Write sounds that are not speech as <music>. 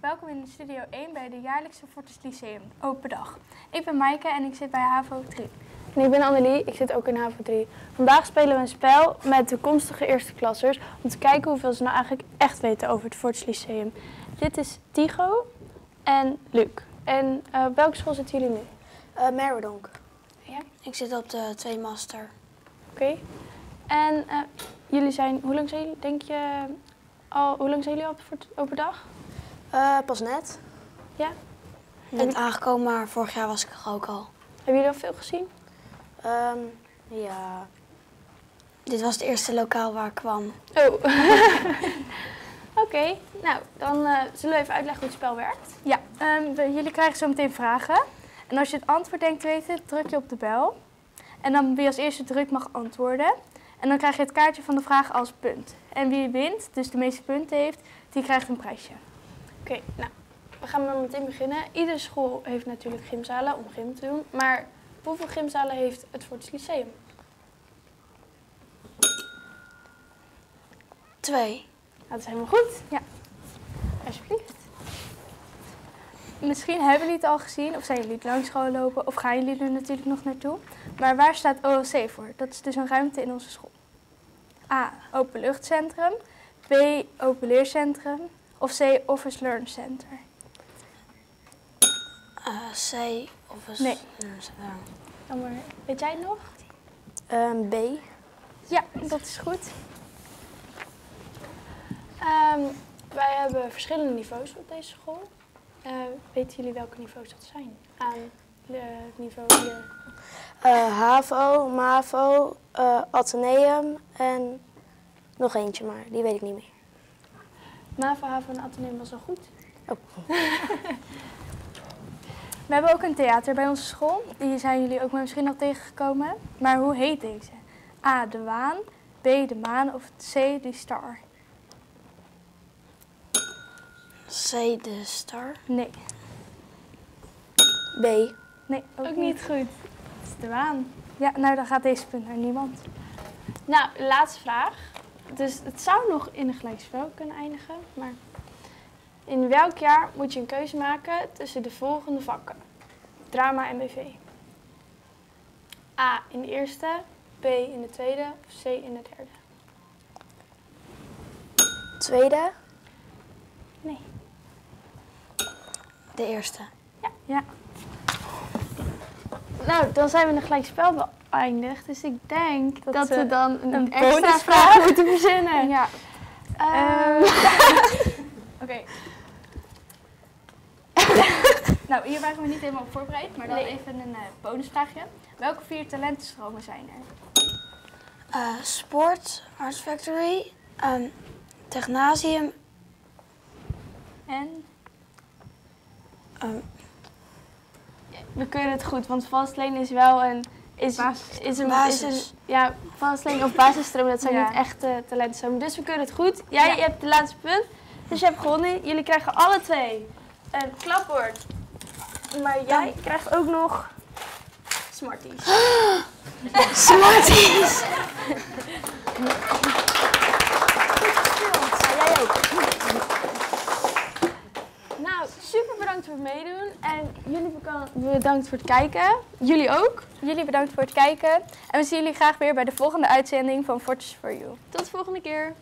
welkom in de Studio 1 bij de jaarlijkse Fortis Lyceum Open Dag. Ik ben Maaike en ik zit bij HAVO 3. En ik ben Annelie, ik zit ook in HAVO 3. Vandaag spelen we een spel met de toekomstige eersteklassers om te kijken hoeveel ze nou eigenlijk echt weten over het Fortis Lyceum. Dit is Tigo en Luc. En uh, op welke school zitten jullie nu? Uh, Merodonk. Ja. Ik zit op de 2 master. Oké. En uh, jullie zijn, hoe lang zijn jullie, denk je, al, hoe lang zijn jullie al op het open dag? Uh, pas net. Ja? Net aangekomen, maar vorig jaar was ik er ook al. Hebben jullie al veel gezien? Um, ja. Dit was het eerste lokaal waar ik kwam. Oh. <laughs> Oké, okay. nou dan uh, zullen we even uitleggen hoe het spel werkt. Ja, um, we, jullie krijgen zo meteen vragen. En als je het antwoord denkt te weten, druk je op de bel. En dan wie als eerste drukt mag antwoorden. En dan krijg je het kaartje van de vraag als punt. En wie wint, dus de meeste punten heeft, die krijgt een prijsje. Oké, okay, nou, we gaan maar meteen beginnen. Iedere school heeft natuurlijk gymzalen om gym te doen. Maar hoeveel gymzalen heeft het Fortis Lyceum? Twee. Dat is helemaal goed. Ja. Alsjeblieft. Misschien hebben jullie het al gezien, of zijn jullie langs school lopen, of gaan jullie er natuurlijk nog naartoe. Maar waar staat OLC voor? Dat is dus een ruimte in onze school. A. Openluchtcentrum. B. Openleercentrum. Of C. Office Learn Center. Uh, C. Office nee. Learn Center. Dan maar, weet jij het nog? Um, B. Ja, dat is goed. Um, wij hebben verschillende niveaus op deze school. Uh, weten jullie welke niveaus dat zijn? Aan het niveau hier. Uh, HAVO, MAVO, uh, Atheneum en nog eentje, maar die weet ik niet meer. MAVO, HAVO en Atheneum was al goed. Oh. <laughs> We hebben ook een theater bij onze school. Die zijn jullie ook misschien al tegengekomen. Maar hoe heet deze? A. De Waan. B. De Maan. Of C. De Star? C. De Star. Nee. B. Nee, ook, ook niet. niet goed. Het is De Waan. Ja, nou dan gaat deze punt naar niemand. Nou, laatste vraag. Dus het zou nog in een gelijkspel kunnen eindigen, maar in welk jaar moet je een keuze maken tussen de volgende vakken? Drama en BV. A in de eerste, B in de tweede of C in de derde? Tweede? Nee. De eerste. Ja. Ja. Nou, dan zijn we in een gelijkspel beëindigd. Dus ik denk dat, Dat, we eh, dan een, een extra bonusvraag vraag <laughs> moeten verzinnen. Ja. Ehm, <laughs> Oké. <laughs> nou, hier waren we niet helemaal op voorbereid, maar dan Nee. even een uh, bonusvraagje. Welke vier talentenstromen zijn er? Uh, sport, Art Factory, um, Technasium, En? um, we kunnen het goed, want vastlane is wel een... Is, Basis. is een, Basis. Is een, ja, vastlane of basisstroom, dat zijn Ja. niet echte talentenstromen. Dus we kunnen het goed. Jij Ja. hebt de laatste punt, dus je hebt gewonnen. Jullie krijgen alle twee een klapbord. Maar jij krijgt ook nog Smarties. <gasps> Smarties! <laughs> Ja, jij ook. Nou, super bedankt voor het meedoen. En jullie bedankt voor het kijken. Jullie ook. Jullie bedankt voor het kijken. En we zien jullie graag weer bij de volgende uitzending van Fortress for You. Tot de volgende keer.